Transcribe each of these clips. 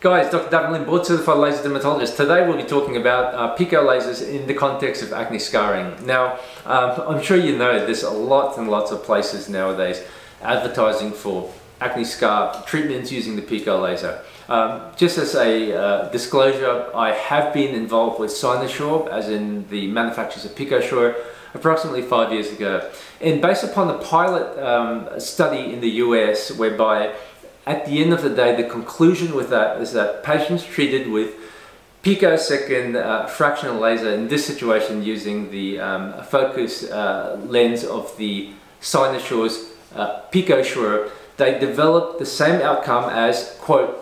Guys, Dr. Davin Lim, board certified laser dermatologist. Today we'll be talking about uh, pico lasers in the context of acne scarring. Now, um, I'm sure you know there's lots and lots of places nowadays advertising for acne scar treatments using the pico laser. Um, just as a uh, disclosure, I have been involved with Cynosure, as in the manufacturers of PicoSure, approximately five years ago. And based upon the pilot um, study in the US, whereby at the end of the day, the conclusion with that is that patients treated with picosecond uh, fractional laser, in this situation using the um, focus uh, lens of the Cynosure's uh, PicoSure, they developed the same outcome as, quote,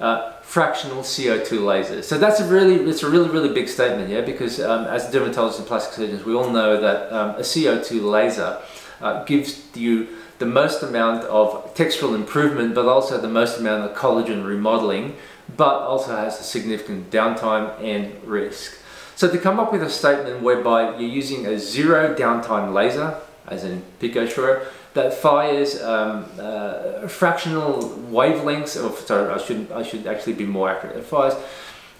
uh, fractional CO2 lasers. So that's a really, it's a really, really big statement, yeah, because um, as dermatologists and plastic surgeons, we all know that um, a CO2 laser uh, gives you the most amount of textural improvement, but also the most amount of collagen remodeling, but also has a significant downtime and risk. So to come up with a statement whereby you're using a zero downtime laser, as in PicoSure, that fires um, uh, fractional wavelengths of, sorry, I should, I should actually be more accurate. It fires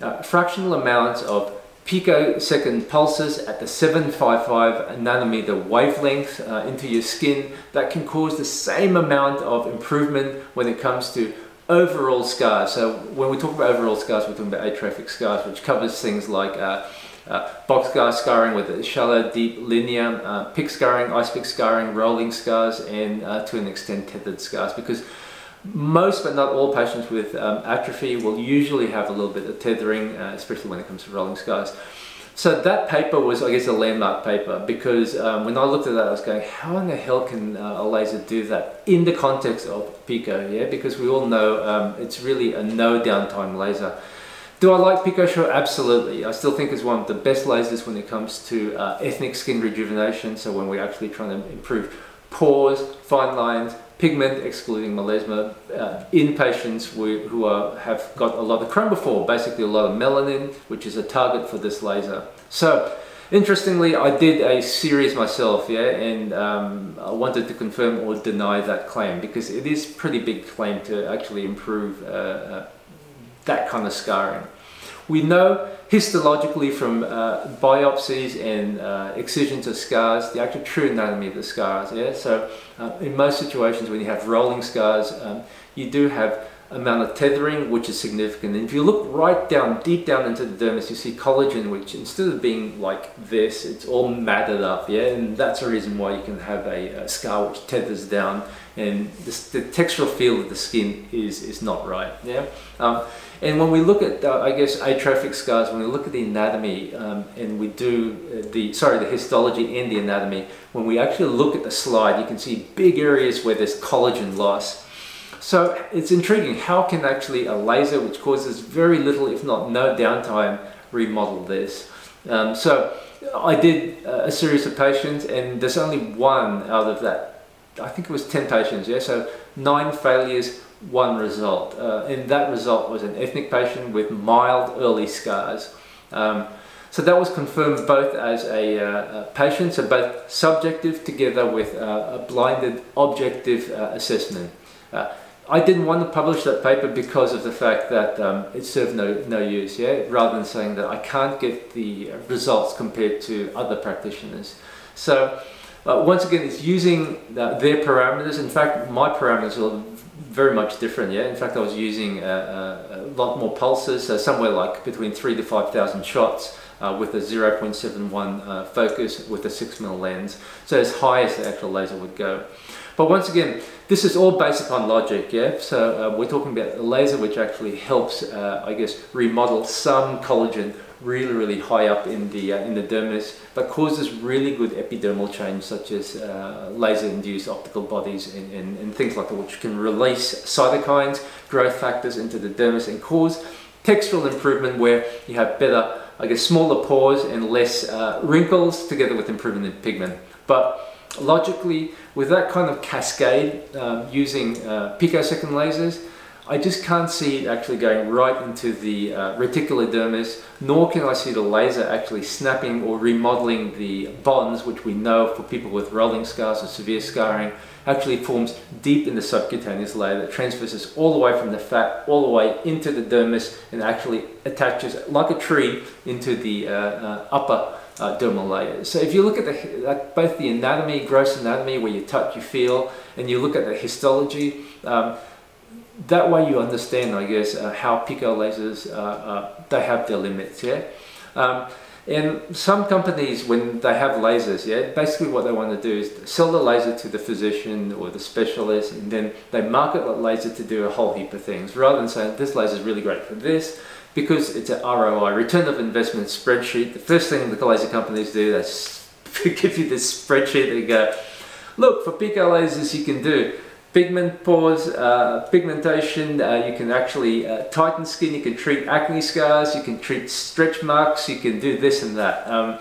uh, fractional amounts of picosecond pulses at the 755 nanometer wavelength uh, into your skin that can cause the same amount of improvement when it comes to overall scars. So when we talk about overall scars, we're talking about atrophic scars, which covers things like uh, uh, boxcar scarring with a shallow, deep, linear, uh, pick scarring, ice pick scarring, rolling scars, and uh, to an extent tethered scars. Because most but not all patients with um, atrophy will usually have a little bit of tethering, uh, especially when it comes to rolling scars. So that paper was, I guess, a landmark paper because um, when I looked at that, I was going, how in the hell can uh, a laser do that in the context of Pico? Yeah, because we all know um, it's really a no downtime laser. Do I like Pico? PicoSure? Absolutely. I still think it's one of the best lasers when it comes to uh, ethnic skin rejuvenation. So when we're actually trying to improve pores, fine lines, pigment, excluding melasma, uh, in patients who, are, have got a lot of chromophore, basically a lot of melanin, which is a target for this laser. So, interestingly, I did a series myself, yeah, and um, I wanted to confirm or deny that claim because it is pretty big claim to actually improve uh, uh, that kind of scarring. We know histologically from uh, biopsies and uh, excisions of scars, the actual true anatomy of the scars. Yeah, so uh, in most situations when you have rolling scars, um, you do have amount of tethering, which is significant. And if you look right down, deep down into the dermis, you see collagen, which instead of being like this, it's all matted up, yeah? And that's a reason why you can have a, a scar which tethers down and this, the textural feel of the skin is, is not right, yeah? Um, and when we look at, uh, I guess, atrophic scars, when we look at the anatomy um, and we do uh, the, sorry, the histology and the anatomy, when we actually look at the slide, you can see big areas where there's collagen loss so it's intriguing, how can actually a laser which causes very little if not no downtime remodel this? Um, so I did a series of patients and there's only one out of that, I think it was 10 patients, yeah, so nine failures, one result. Uh, and that result was an ethnic patient with mild early scars. Um, so that was confirmed both as a, uh, a, patient, so both subjective together with uh, a blinded objective uh, assessment. Uh, I didn't want to publish that paper because of the fact that um, it served no, no use, yeah? rather than saying that I can't get the results compared to other practitioners. So uh, once again, it's using uh, their parameters. In fact, my parameters are very much different, yeah? In fact, I was using uh, uh a lot more pulses, so somewhere like between three to 5,000 shots uh, with a 0.71 uh, focus with a 6 mm lens. So as high as the actual laser would go. But once again, this is all based upon logic, yeah? So uh, we're talking about a laser which actually helps, uh, I guess, remodel some collagen really, really high up in the, uh, in the dermis, but causes really good epidermal change such as uh, laser-induced optical bodies and, and, and, things like that, which can release cytokines, growth factors into the dermis and cause textural improvement where you have better, I guess, smaller pores and less uh, wrinkles together with improvement in pigment. But logically, with that kind of cascade um, using uh, picosecond lasers, I just can't see it actually going right into the uh, reticular dermis, nor can I see the laser actually snapping or remodeling the bonds, which we know for people with rolling scars or severe scarring, actually forms deep in the subcutaneous layer that transverses all the way from the fat all the way into the dermis and actually attaches like a tree into the uh, uh, upper uh, dermal layer. So if you look at the, both the anatomy, gross anatomy, where you touch, you feel, and you look at the histology, um, that way you understand, I guess, uh, how pico lasers, uh, uh, they have their limits, yeah? Um, and some companies, when they have lasers, yeah, basically what they want to do is sell the laser to the physician or the specialist, and then they market that laser to do a whole heap of things, rather than saying this laser is really great for this, because it's an ROI, return of investment spreadsheet. The first thing the laser companies do, they give you this spreadsheet, they go, look, for pico lasers you can do pigment pores, uh, pigmentation, uh, you can actually uh, tighten skin, you can treat acne scars, you can treat stretch marks, you can do this and that. Um,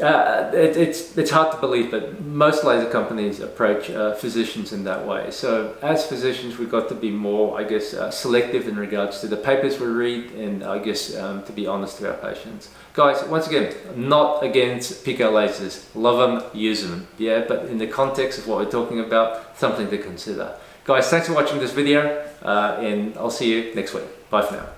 uh, it, it's, it's hard to believe, but most laser companies approach uh, physicians in that way. So as physicians, we've got to be more, I guess, uh, selective in regards to the papers we read and I guess um, to be honest to our patients. Guys, once again, not against pico lasers. Love them, use them. Yeah, but in the context of what we're talking about, something to consider. Guys, thanks for watching this video uh, and I'll see you next week. Bye for now.